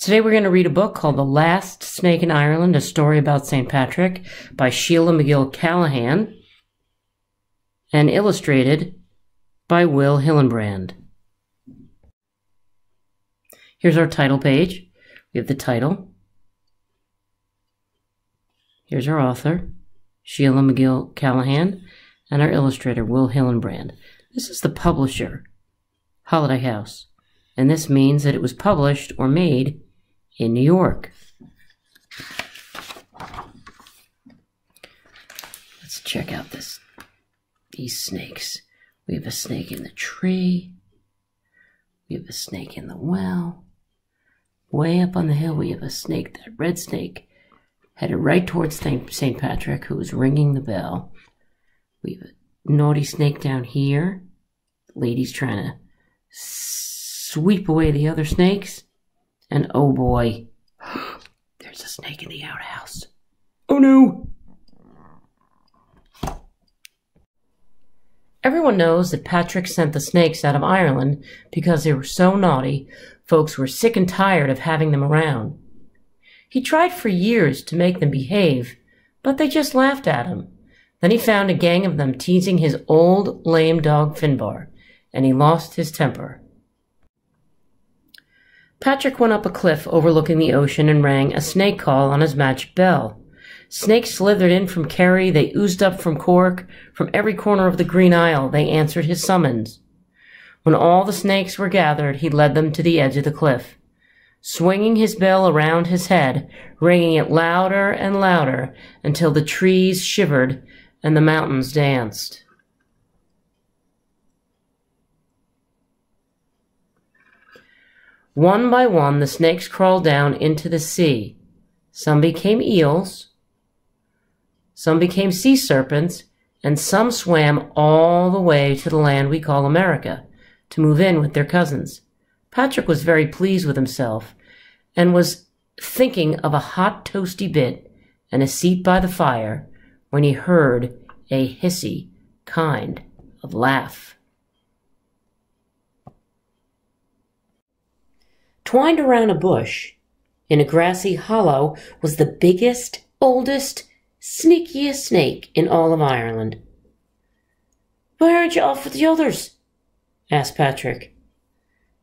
Today we're going to read a book called The Last Snake in Ireland, a story about St. Patrick by Sheila MacGill Callahan and illustrated by Will Hillenbrand. Here's our title page. We have the title. Here's our author, Sheila MacGill Callahan, and our illustrator, Will Hillenbrand. This is the publisher, Holiday House, and this means that it was published or made in New York. Let's check out this these snakes. We have a snake in the tree. We have a snake in the well. Way up on the hill, we have a snake, that red snake, headed right towards St. Patrick, who is ringing the bell. We have a naughty snake down here. The lady's trying to sweep away the other snakes. And oh boy, there's a snake in the outhouse. Oh no! Everyone knows that Patrick sent the snakes out of Ireland because they were so naughty, folks were sick and tired of having them around. He tried for years to make them behave, but they just laughed at him. Then he found a gang of them teasing his old lame dog Finbar, and he lost his temper. Patrick went up a cliff overlooking the ocean and rang a snake call on his magic bell. Snakes slithered in from Kerry, they oozed up from Cork, from every corner of the Green Isle they answered his summons. When all the snakes were gathered, he led them to the edge of the cliff. Swinging his bell around his head, ringing it louder and louder until the trees shivered and the mountains danced. One by one, the snakes crawled down into the sea. Some became eels, some became sea serpents, and some swam all the way to the land we call America to move in with their cousins. Patrick was very pleased with himself and was thinking of a hot toasty bit and a seat by the fire when he heard a hissy kind of laugh. Twined around a bush in a grassy hollow was the biggest, oldest, sneakiest snake in all of Ireland. Why aren't you off with the others? asked Patrick.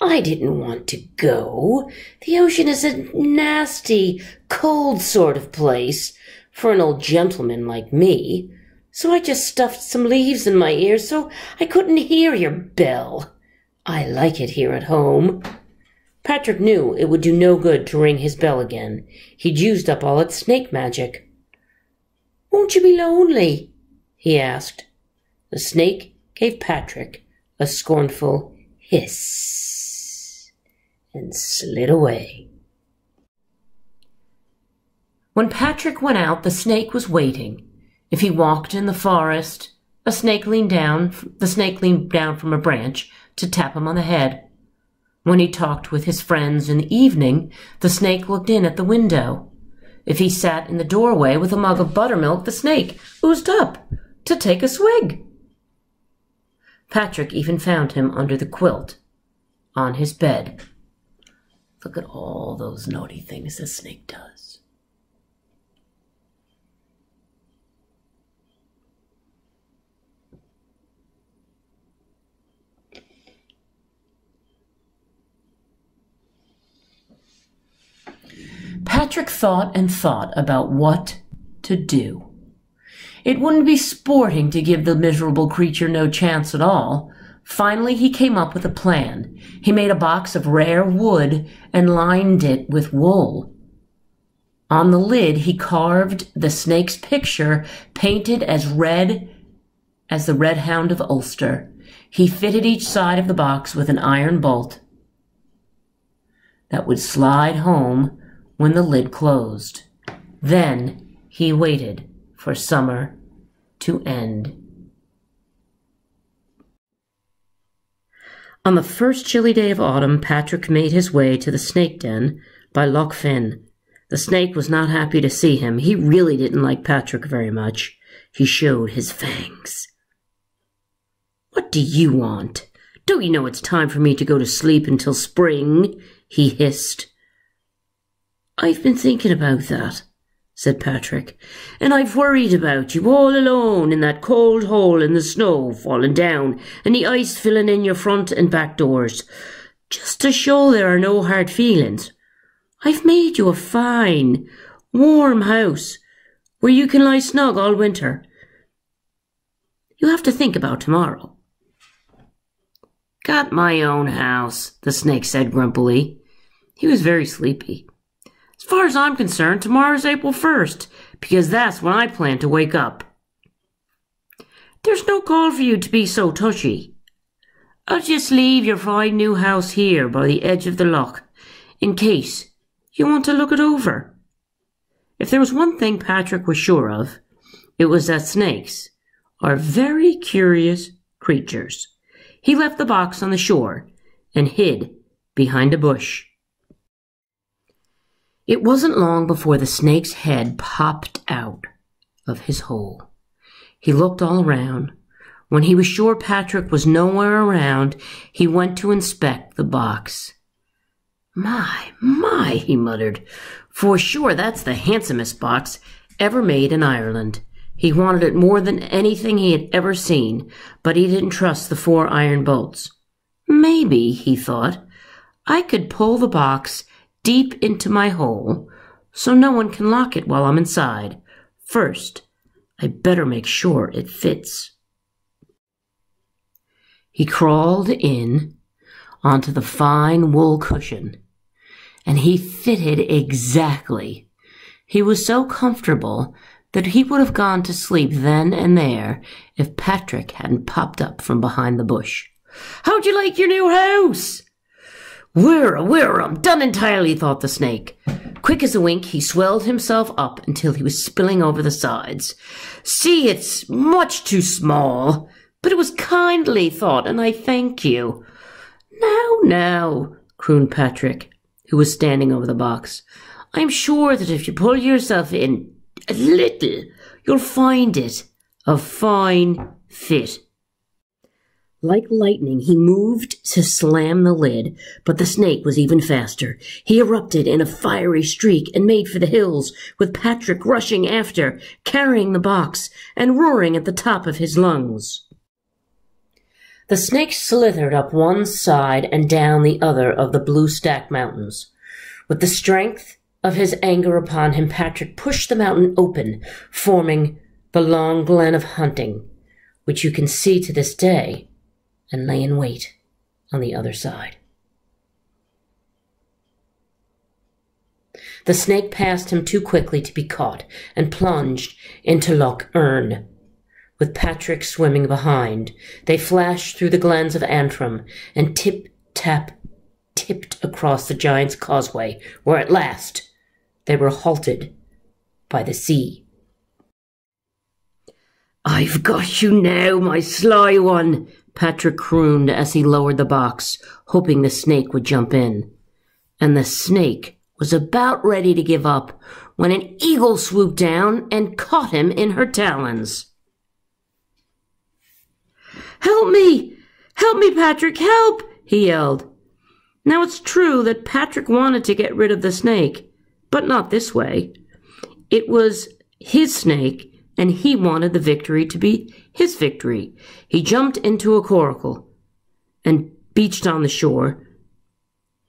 I didn't want to go. The ocean is a nasty, cold sort of place for an old gentleman like me, so I just stuffed some leaves in my ears so I couldn't hear your bell. I like it here at home. Patrick knew it would do no good to ring his bell again. He'd used up all its snake magic. Won't you be lonely? he asked. The snake gave Patrick a scornful hiss and slid away. When Patrick went out, the snake was waiting. If he walked in the forest, a snake leaned down, the snake leaned down from a branch to tap him on the head. When he talked with his friends in the evening, the snake looked in at the window. If he sat in the doorway with a mug of buttermilk, the snake oozed up to take a swig. Patrick even found him under the quilt on his bed. Look at all those naughty things the snake does. Patrick thought and thought about what to do. It wouldn't be sporting to give the miserable creature no chance at all. Finally, he came up with a plan. He made a box of rare wood and lined it with wool. On the lid, he carved the snake's picture, painted as red as the red hound of Ulster. He fitted each side of the box with an iron bolt that would slide home when the lid closed. Then he waited for summer to end. On the first chilly day of autumn, Patrick made his way to the snake den by Lough Finn. The snake was not happy to see him. He really didn't like Patrick very much. He showed his fangs. What do you want? Don't you know it's time for me to go to sleep until spring? he hissed. I've been thinking about that, said Patrick, and I've worried about you all alone in that cold hole in the snow falling down and the ice filling in your front and back doors, just to show there are no hard feelings. I've made you a fine, warm house where you can lie snug all winter. You have to think about tomorrow. Got my own house, the snake said grumpily. He was very sleepy. As far as I'm concerned, tomorrow's April 1st, because that's when I plan to wake up. There's no call for you to be so touchy. I'll just leave your fine new house here by the edge of the loch, in case you want to look it over. If there was one thing Patrick was sure of, it was that snakes are very curious creatures. He left the box on the shore and hid behind a bush. It wasn't long before the snake's head popped out of his hole. He looked all around. When he was sure Patrick was nowhere around, he went to inspect the box. My, my, he muttered. For sure that's the handsomest box ever made in Ireland. He wanted it more than anything he had ever seen, but he didn't trust the four iron bolts. Maybe, he thought, I could pull the box deep into my hole so no one can lock it while I'm inside. First, I better make sure it fits. He crawled in onto the fine wool cushion, and he fitted exactly. He was so comfortable that he would have gone to sleep then and there if Patrick hadn't popped up from behind the bush. How'd you like your new house? We're, we're, I'm done entirely, thought the snake. Quick as a wink, he swelled himself up until he was spilling over the sides. See, it's much too small, but it was kindly thought, and I thank you. Now, now, crooned Patrick, who was standing over the box. I'm sure that if you pull yourself in a little, you'll find it a fine fit. Like lightning, he moved to slam the lid, but the snake was even faster. He erupted in a fiery streak and made for the hills, with Patrick rushing after, carrying the box, and roaring at the top of his lungs. The snake slithered up one side and down the other of the Blue Stack Mountains. With the strength of his anger upon him, Patrick pushed the mountain open, forming the long glen of hunting, which you can see to this day and lay in wait on the other side. The snake passed him too quickly to be caught and plunged into Lough Erne. With Patrick swimming behind, they flashed through the glens of Antrim and tip tap tipped across the giant's causeway, where at last they were halted by the sea. I've got you now, my sly one, Patrick crooned as he lowered the box, hoping the snake would jump in. And the snake was about ready to give up when an eagle swooped down and caught him in her talons. Help me! Help me, Patrick! Help! he yelled. Now it's true that Patrick wanted to get rid of the snake, but not this way. It was his snake, and he wanted the victory to be his victory. He jumped into a coracle and beached on the shore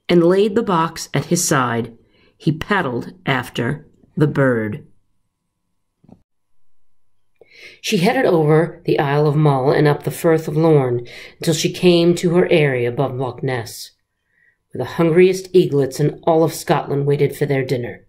and laid the box at his side. He paddled after the bird. She headed over the Isle of Mull and up the Firth of Lorn until she came to her eyrie above Loch Ness, where the hungriest eaglets in all of Scotland waited for their dinner.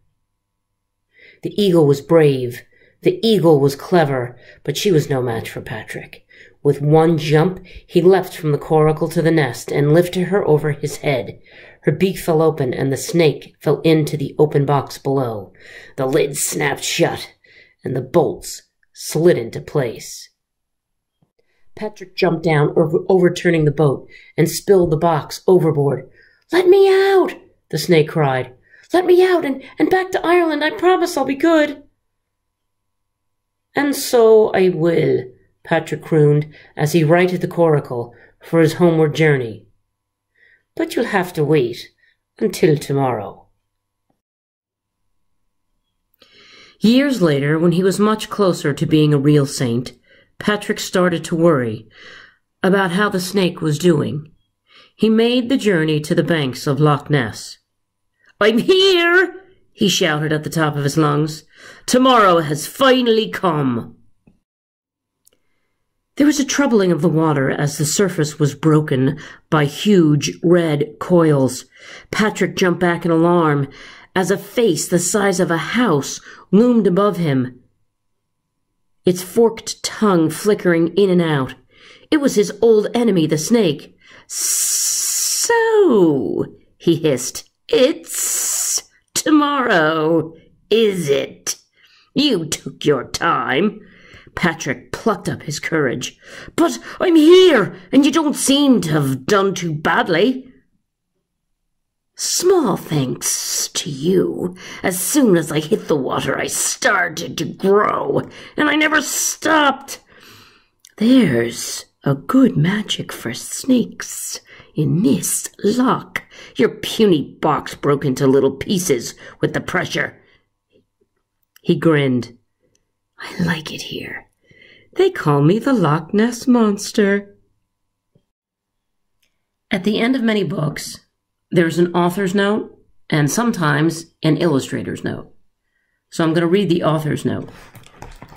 The eagle was brave the eagle was clever, but she was no match for Patrick. With one jump, he leapt from the coracle to the nest and lifted her over his head. Her beak fell open and the snake fell into the open box below. The lid snapped shut and the bolts slid into place. Patrick jumped down, over- overturning the boat, and spilled the box overboard. Let me out! the snake cried. Let me out and, and back to Ireland. I promise I'll be good. And so I will, Patrick crooned as he righted the coracle for his homeward journey. But you'll have to wait until tomorrow. Years later, when he was much closer to being a real saint, Patrick started to worry about how the snake was doing. He made the journey to the banks of Loch Ness. I'm here! he shouted at the top of his lungs. Tomorrow has finally come. There was a troubling of the water as the surface was broken by huge red coils. Patrick jumped back in alarm as a face the size of a house loomed above him, its forked tongue flickering in and out. It was his old enemy, the snake. So, he hissed, it's tomorrow, is it? You took your time. Patrick plucked up his courage. But I'm here, and you don't seem to have done too badly. Small thanks to you. As soon as I hit the water, I started to grow, and I never stopped. There's a good magic for snakes in this loch. Your puny box broke into little pieces with the pressure. He grinned. I like it here. They call me the Loch Ness Monster. At the end of many books, there's an author's note and sometimes an illustrator's note. So I'm going to read the author's note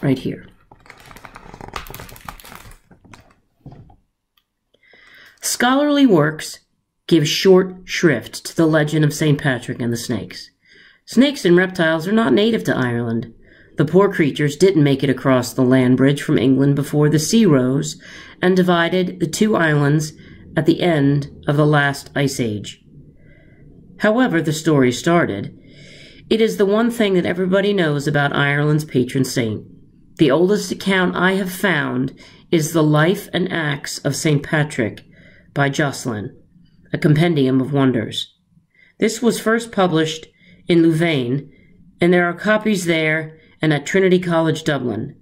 right here. Scholarly works give short shrift to the legend of St. Patrick and the snakes. Snakes and reptiles are not native to Ireland. The poor creatures didn't make it across the land bridge from England before the sea rose and divided the two islands at the end of the last ice age. However, the story started. It is the one thing that everybody knows about Ireland's patron saint. The oldest account I have found is The Life and Acts of St. Patrick by Jocelyn, a compendium of wonders. This was first published in Louvain, and there are copies there and at Trinity College Dublin.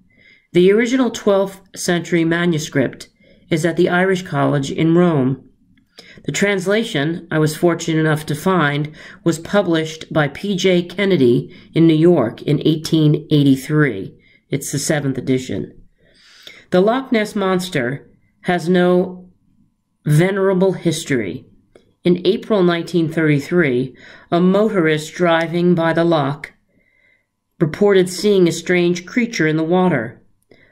The original 12th century manuscript is at the Irish College in Rome. The translation I was fortunate enough to find was published by P.J. Kennedy in New York in 1883. It's the seventh edition. The Loch Ness Monster has no venerable history. In April 1933, a motorist driving by the loch reported seeing a strange creature in the water.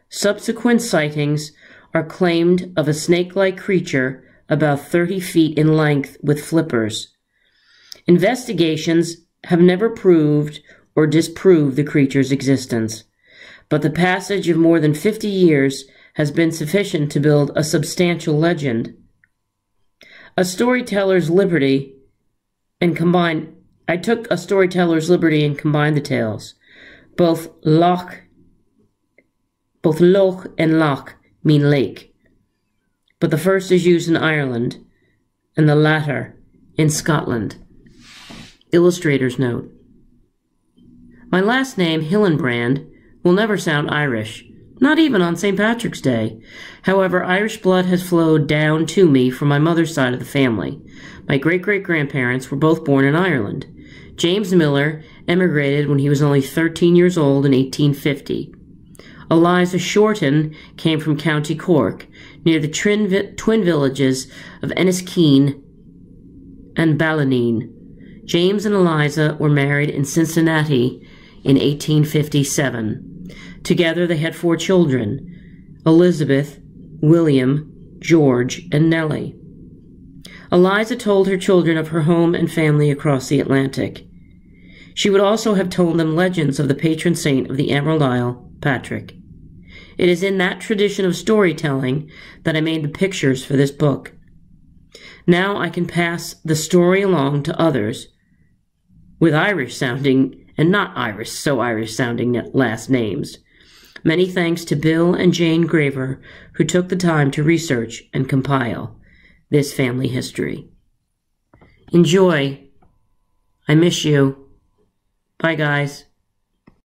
Subsequent sightings are claimed of a snake like creature about 30 feet in length with flippers. Investigations have never proved or disproved the creature's existence, but the passage of more than 50 years has been sufficient to build a substantial legend. A storyteller's liberty and combine I took a storyteller's liberty and combined the tales. Both lough, both lough and loch mean lake, but the first is used in Ireland and the latter in Scotland. Illustrator's note. My last name, Hillenbrand, will never sound Irish, not even on St. Patrick's Day. However, Irish blood has flowed down to me from my mother's side of the family. My great great grandparents were both born in Ireland. James Miller emigrated when he was only 13 years old in 1850. Eliza Shorten came from County Cork, near the twin villages of Enniskeane and Ballineen. James and Eliza were married in Cincinnati in 1857. Together they had four children Elizabeth, William, George, and Nellie. Eliza told her children of her home and family across the Atlantic. She would also have told them legends of the patron saint of the Emerald Isle, Patrick. It is in that tradition of storytelling that I made the pictures for this book. Now I can pass the story along to others with Irish sounding and not Irish, so Irish sounding last names. Many thanks to Bill and Jane Graver, who took the time to research and compile this family history. Enjoy. I miss you. Bye, guys.